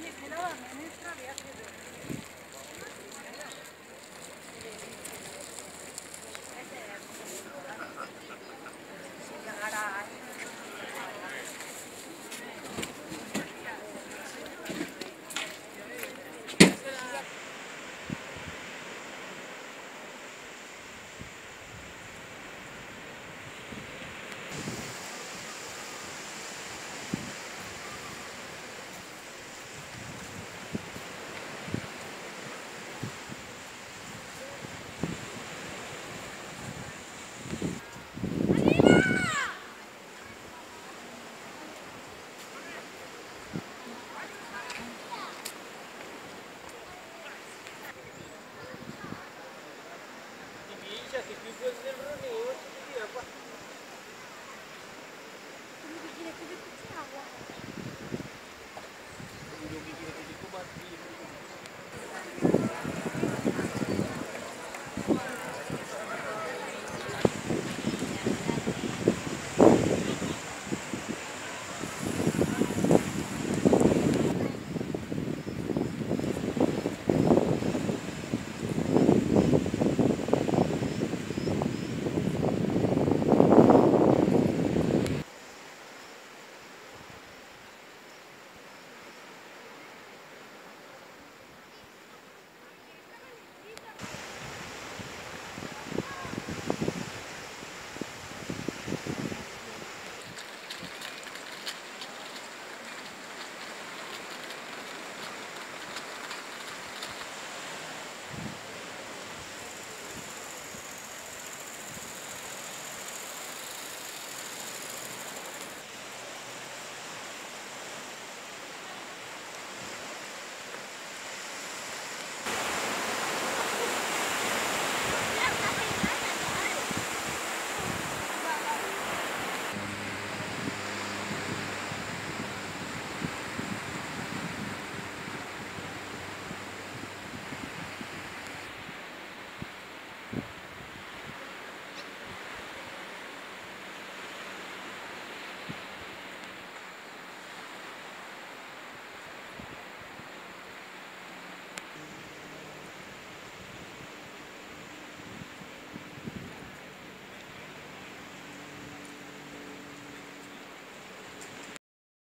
Quedaba menestra de hace dos.